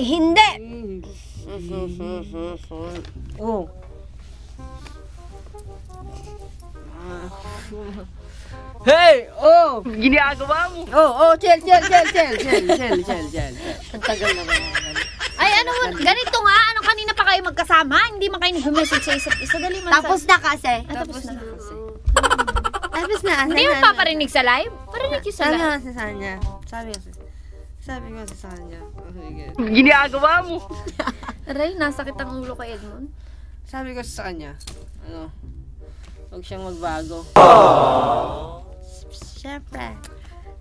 Eh, hindi! Oh. Hey! Oh! Ginagawa mo. Oh, oh, chill, chill, chill, chill, chill, chill, chill, chill. Ang tagal naman. Ay, ano mo, ganito nga, ano kanina pa kayo magkasama? Hindi man kayo nag-message sa isa't isa. Dali man Tapos na kasi. Ah, tapos na. Tapos na. Hindi mo paparinig sa live? Parinig yung sa live. kasi sa kanya. Sabi ko kasi. Sabi ko sa kanya. Oh, sige. Ginagawa mo. Aray, nasakit ang ulo kay Edmond. Sabi ko sa kanya. Ano? Huwag siyang magbago. Siyempre.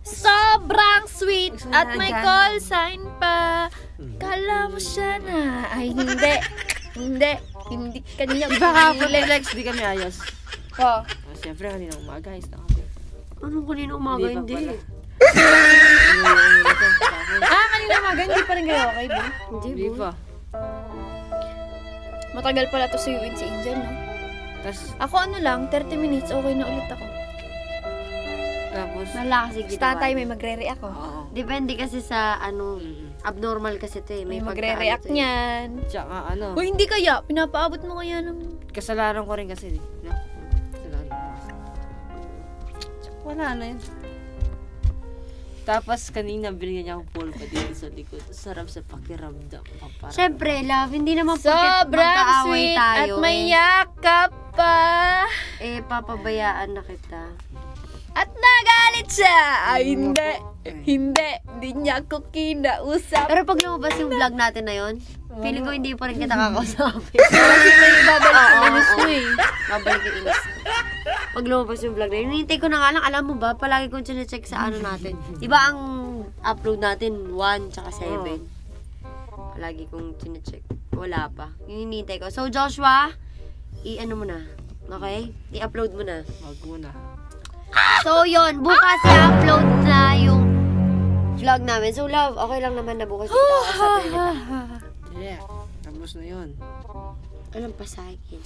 Sobrang sweet Gusto at may dyan. call sign pa. Kala mo siya na. Ay, hindi. hindi. Hindi kanya Di ba kapag pinilit. Lex, di kami ayos. Oh. Oh, Siyempre, kanina umaga, ayos na kami. Anong kanina umaga? Hindi pa Hindi. Ah, kanina umaga, hindi pa rin kayo okay, ba? Hindi, boy. pa. Matagal pala to sa UIN si Angel, no? Tapos, Ako ano lang, 30 minutes, okay na ulit ako. tapos, Wala kasi Basta ginawa. tayo may magre-react ako. oo. Depende kasi sa ano, abnormal kasi to eh. May pagka- magre-react to eh. niyan. Tsaka ano, Uy, hindi kaya. Pinapaabot mo kaya ng... kasalanan ko rin kasi. No? Kasalanan ko. Tsaka wala na yun. Tapos kanina binigyan niya akong pulpa dito sa likod. Sarap sa pakiramdam. Papara. Siyempre, love, hindi naman Sobrang magkaaway sweet tayo. at may eh. yakap pa. Eh, papabayaan na kita. At nagalit siya. Ay, hindi. Hindi. Hindi niya ako kinausap. Pero pag lumabas yung vlog natin na yon, feeling ko hindi pa rin kita kakausapin. Kasi may babalik Oo, ang inis mo eh. Babalik yung inis. Pag lumabas yung vlog na yun, hinihintay ko na nga lang, alam mo ba, palagi kong chinecheck sa ano natin. Di ba ang upload natin, 1 tsaka 7? Palagi kong chinecheck. Wala pa. Yung hinihintay ko. So, Joshua, i-ano mo na. Okay? I-upload mo na. Wag muna. So, yon Bukas i-upload na yung vlog namin. So, love, okay lang naman na bukas kita ako sa toilet. Yeah. Tapos na yun. Alam pa sa akin.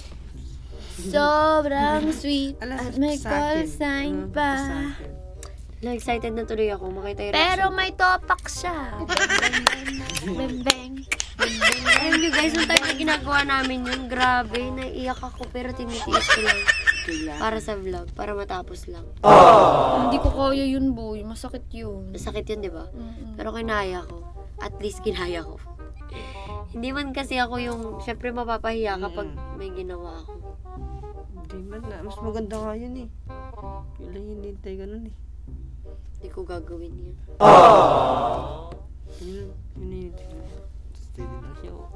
Sobrang sweet Alam at may call sign Ano, pa. Na-excited na tuloy ako. Makita yung Pero may topak siya. Beng beng. Nyo guys, nung time na ginagawa namin yun, grabe, naiiyak ako pero tinitiis ko lang. Para sa vlog, para matapos lang. Hindi ko kaya yun, boy. Masakit yun. Masakit yun, di ba? Mm-mm. Pero kinaya ko. At least kinaya ko. Hindi man kasi ako yung, syempre mapapahiya kapag may ginawa ako. Hindi man na. Mas maganda nga yun eh. Kailan yun hintay ganun eh. Hindi ko gagawin yun. Yun, yun hintay ganun. Steady lang siya. oh.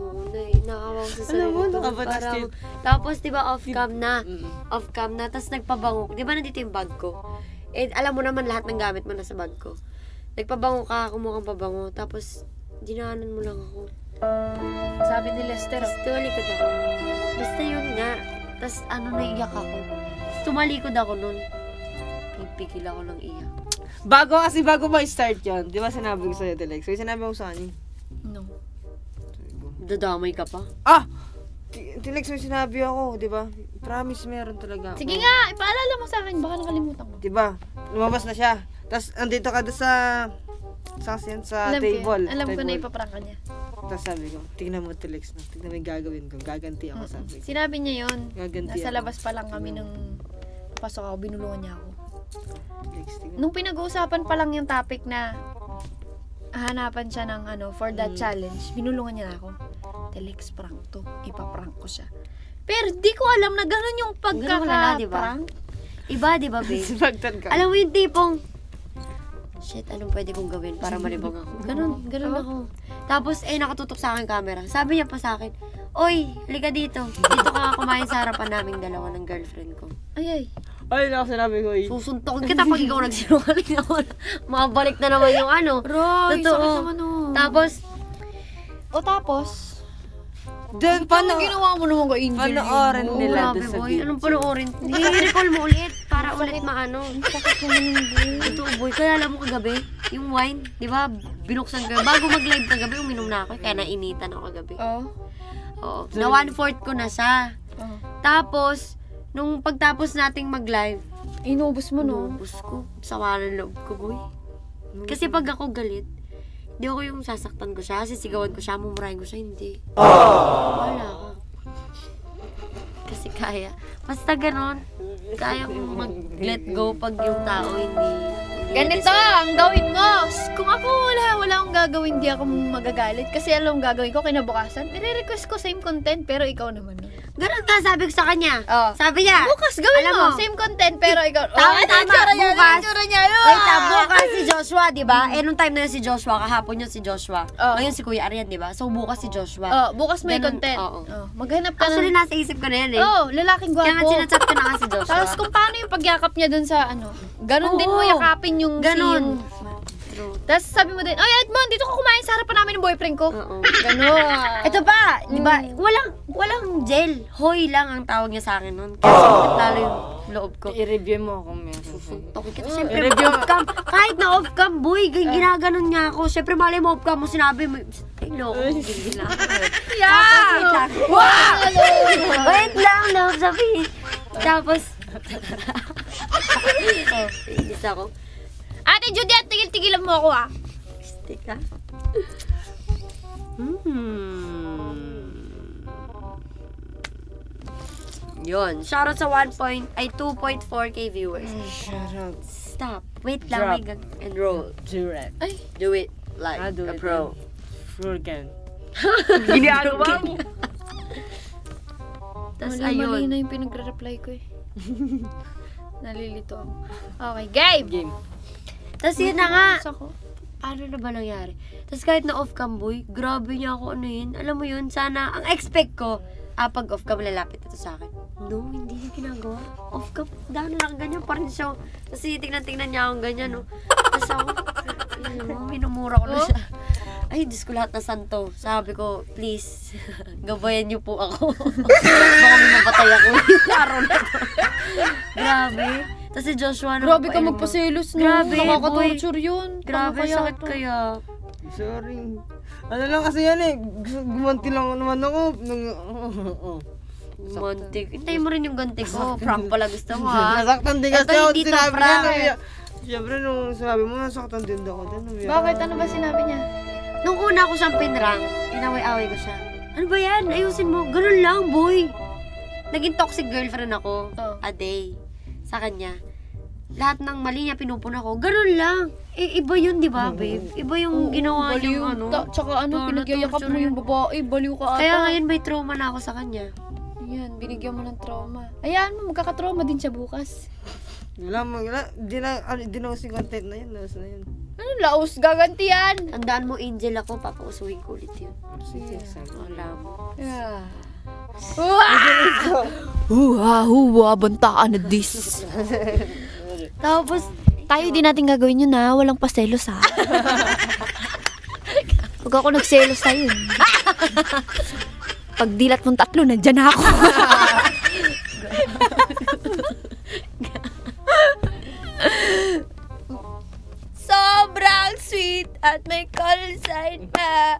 Oo, na, nakawa ko sa Alam sarili mo, ko. nakabatas Parang- din. Tapos, di ba, off-cam na. Mm. Off-cam na. Tapos nagpabango. Di ba nandito yung bag ko? Eh, alam mo naman lahat ng gamit mo nasa bag ko. Nagpabango ka, kumuha kang pabango. Tapos, dinaanan mo lang ako. Sabi ni Lester, Tapos tumalikod ako. Basta yun nga. Tapos ano, naiyak ako. Tapos tumalikod ako nun. Pipigil ako ng iyak. Bago kasi bago ba start yun, di ba sinabi ko sa'yo, Telex? So, sinabi ko sa kanya. no. Dadamay ka pa. Ah! T- Telex, may sinabi ako, di ba? Promise meron talaga. ako. Sige nga, ipaalala mo sa akin. Baka nakalimutan ko. Di ba? Lumabas na siya. Tapos, andito ka sa... Sa, sa, sa alam table. ko, alam ko na ipaprank ka niya. Tapos sabi ko, tingnan mo Telex na. Tingnan mo yung gagawin ko. Gaganti ako sabi ko. Sinabi niya yun. Gaganti Nasa ako. labas pa lang kami nung pasok ako, binulungan niya ako. Telex, tingnan. Nung pinag-uusapan pa lang yung topic na hanapan siya ng ano, for that Mm. challenge, binulungan niya na ako. Telex prank to. Ipaprank ko siya. Pero di ko alam na ganun yung Ganun wala, di ba? pagkaka-prank. Iba, di ba, babe? Ka. alam mo yung tipong, shit, anong pwede kong gawin para malibang ako? Ganun, ganun ako. Tapos, eh, nakatutok sa akin camera. Sabi niya pa sa akin, Oy, halika dito. Dito ka kumain sa harapan naming dalawa ng girlfriend ko. Ay, ay. Ay, na sinabi ko eh. Susuntokin kita pag ikaw nagsinungaling ako. Mabalik na naman yung ano. Roy, Totoo. sakit naman oh. Tapos, O tapos, Then, paano ginawa mo naman kay Angel? Panoorin nila grabe doon sa boy. video. Anong panoorin? I-recall mo ulit para ulit maano. Sakit yung boy. Ito boy, kaya alam mo kagabi, yung wine, di ba, binuksan ko. Bago mag-live kagabi, uminom na ako. Kaya nainitan ako kagabi. Oh. Oo. Na one-fourth ko na siya. oh. Tapos, nung pagtapos nating mag-live, Inubos mo, no? inubos ko. Sama ng loob ko, boy. Kasi pag ako galit, Hindi ako yung sasaktan ko siya, sisigawan ko siya, mumurahin ko siya, hindi. Wala ka. Kasi kaya. Basta ganon, kaya kong mag-let go pag yung tao hindi... Ganito ang gawin mo. Kung ako wala, wala akong gagawin, di ako magagalit. Kasi alam ang gagawin ko kinabukasan. Nire-request ko same content, pero ikaw naman. no? Ganon nga, sabi ko sa kanya. Oh. Sabi niya, Bukas gawin Alam mo, mo, same content, pero ikaw. Tama, ito tama, tsura niya, bukas. tsura niya. Wait, ah, bukas si Joshua, di ba? Eh, nung time na yun si Joshua, kahapon yun si Joshua. Oh. Ngayon si Kuya Arian, di ba? So, bukas si Joshua. Oh, bukas may Ganun, content. oo. Oh, maghanap ka Actually, ng... nasa isip ko na yan eh. Oh, lalaking Kaya nga gwapo. sinachat ko na nga si Joshua. Tapos kung yung pagyakap niya dun sa ano, ganun din mo yakapin yung si Ganon. yung... True. Tapos sabi mo din, Oy Edmond, dito ka kumain sa harapan namin ng boyfriend ko. Oo. Ganon. Ito pa, di ba? Mm. Walang, walang gel. Hoy lang ang tawag niya sa akin nun. Kaya sakit lalo yung loob ko. I-review mo kung meron. Okay, kasi syempre off-cam. Kahit na off-cam, boy, g- ginaganon niya ako. Syempre, mali mo off-cam mo, sinabi mo, ay, loko, gigil ako. Yeah! Wait lang. Wow! Wait lang, love, sabi. Tapos, oh, inis ako. Ate Judy, tigil-tigilan mo ako ah. Stick ka. Hmm. Yun. Shoutout sa 1 point, ay 2.4k viewers. Shoutout. Stop. Wait lang, Drop. may gag- and roll. Direct. Ay, Do it like Ah, do a it pro. Furgan. Ginagawa mo. Tapos mali, mali ayun. na yung pinagre-reply ko eh. Nalilito ako. Okay, game! Game. Tapos yun na nga. Ako. Ano na ba nangyari? Tapos kahit na off-cam boy, grabe niya ako ano yun. Alam mo yun, sana, ang expect ko, ah, pag off-cam lalapit ito sa akin. No, hindi niya ginagawa. Off-cam, dahil lang ganyan pa rin siya. Tapos tingnan-tingnan niya akong ganyan, no. Tapos ako, mo, minumura ko na Oh. siya. Ay, Diyos ko lahat na santo. Sabi ko, please, gabayan niyo po ako. Baka may mapatay ako yung araw na to. Grabe. Tapos si Joshua naman Grabe ka magpaselos no. Grabe, Nakaka-torture yun. Grabe, kaya sakit to. kaya. Sorry. Ano lang kasi yan eh. Gumanti lang naman ako. Nung, Mantik. Hintayin mo rin yung ganti ko. Prank pala gusto mo ha. Nasaktan din kasi Ito ako. Sinabi niya. Siyempre nung sabi mo, nasaktan din ako. Bakit? Ano ba sinabi niya? Nung una ko siyang pinrank, inaway-away ko siya. Ano ba yan? Ayusin mo. Ganun lang, boy. Naging toxic girlfriend ako. Oh. A day. Sa kanya. Lahat ng mali niya pinupuna ko. Ganun lang. I- iba yun, di ba, babe? Iba yung ginawa baliw. niya, ano. Ta- tsaka ano, Tara, pinagyayakap mo yun. yung babae. Baliw ka ata. Kaya ngayon may trauma na ako sa kanya. Yan, binigyan mo ng trauma. Ayan mo, magkakatrauma din siya bukas. Wala mo, wala. Di na, ano, di na kasi content na yun. Laos na yun. Ano, laos, gaganti yan. Tandaan mo, Angel ako, papausuhin ko ulit yun. Sige. Wala mo. Yeah. Huwa, huwa, bantaan na this. Tapos, Tayo din natin gagawin yun na, walang paselos ha. Pag ako nagselos tayo. Pag dilat mong tatlo, nandyan na ako. At may call sign na.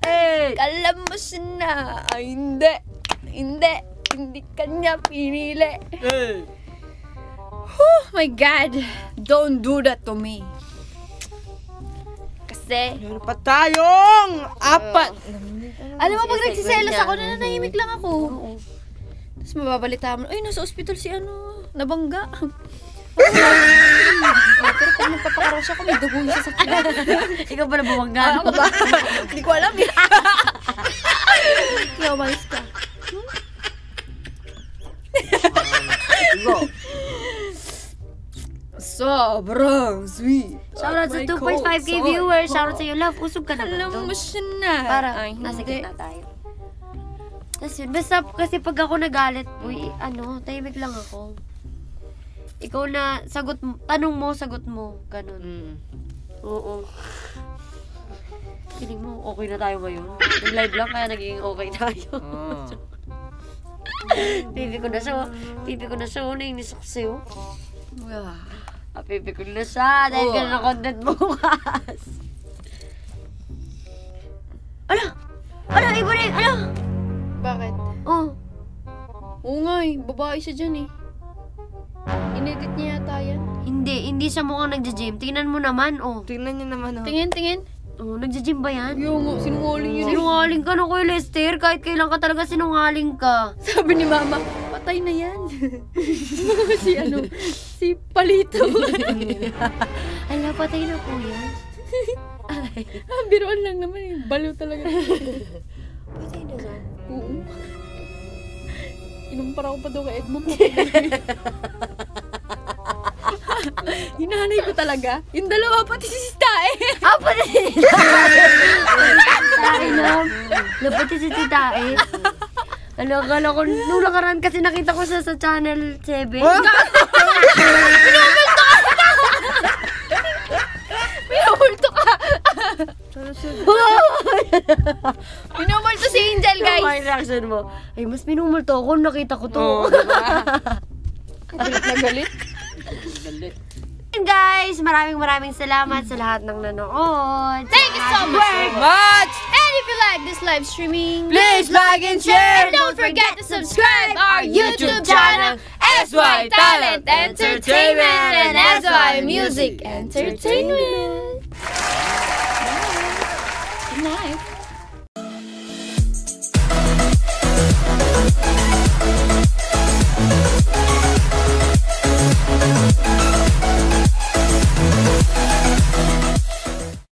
Kalam mo siya na. Ay, hindi. Hindi. Hindi kanya pinili. Oh my God. Don't do that to me. Kasi, Meron pa tayong apat. alam mo, pag nagsiselos ako, nananahimik lang ako. Tapos mababalita mo, ay, nasa ospital si ano, nabangga. magpapakarosya ako, may dugo siya sa tiyan. ikaw pala bumangga. Ah, ako ba? Hindi ko alam eh. Kaya umalis ka. Go. Sobrang sweet. Shoutout sa 2.5k viewers. Shoutout sa iyo, love. Usog ka na ba Alam mo siya na. Para Ay, nasa gitna tayo. Tapos yun, basta kasi pag ako nagalit, uy, ano, tahimik lang ako. Ikaw na, sagot tanong mo, sagot mo. Ganun. Mm. Oo. Feeling mo, okay na tayo ngayon. Nag-live lang, kaya naging okay tayo. Oh. pipi ko na siya, pipi ko na siya, nainis ako sa'yo. Ah. Ah, pipi ko na siya, dahil Oo. ganun ang content bukas. Ala! Ala, iba rin! Ala! Bakit? Oh, Oo nga eh, babae siya dyan eh. Inedit niya yata yan. hindi, hindi siya mukhang nagja-gym. Tingnan mo naman, oh. Tingnan niyo naman oh. Tingin, tingin. Oh, nagja-gym ba yan? Yung nga, sinungaling yun. Sinungaling ka na, Kuya Lester. Kahit kailan ka talaga sinungaling ka. Sabi ni mama, patay na yan. si ano, si Palito. Ala, patay na po yan. ah, biruan lang naman eh. Baliw talaga. Patay na ba? Oo. Inumpara ko pa daw kay Edmond. Hinanay ko talaga. Yung dalawa pati si Stae. Ah, patay na! Tayo na. Napati si Titae. Ano, akala ko, nung nakaraan kasi nakita ko siya sa channel 7. Pinumulto Pinumulto si Angel, Guys. Yung reaction mo. Ay, mas minumulto ako. Nakita ko to. Oo, diba? Galit na galit. Galit. And guys, maraming maraming salamat sa lahat ng nanood. Thank you so much. Much! And if you like this live streaming, Please like and share! And don't forget to subscribe our YouTube channel, SY Talent Entertainment and SY Music Entertainment. life.